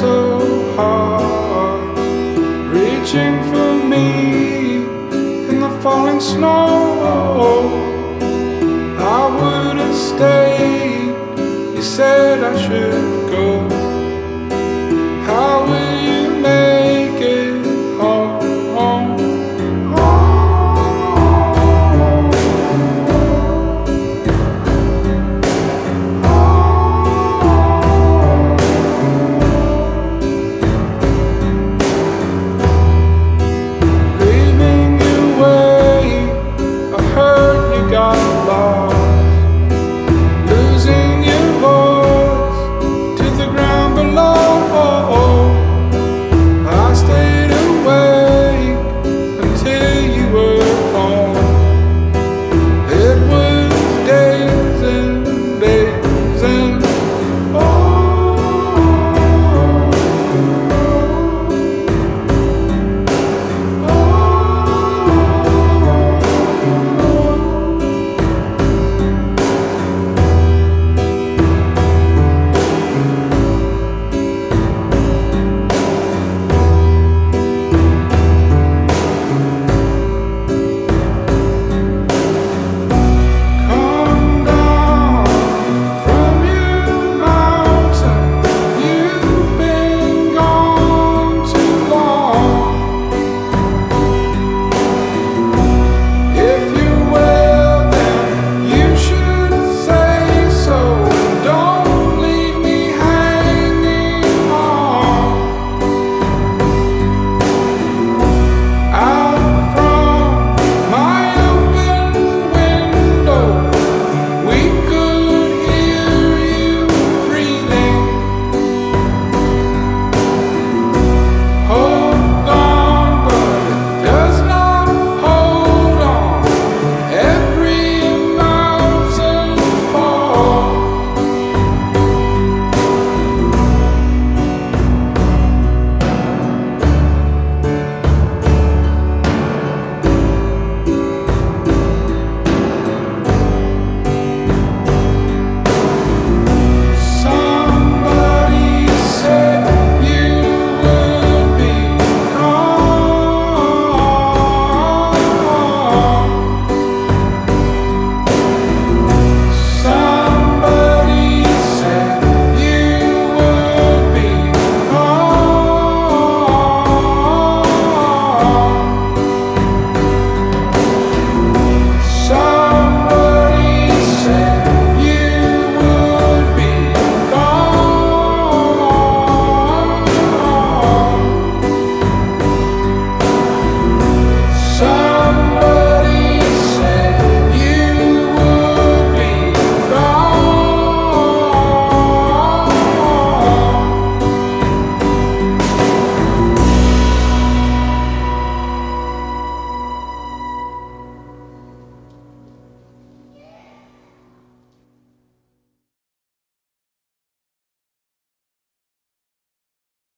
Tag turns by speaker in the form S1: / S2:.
S1: so hard, reaching for me in the falling snow.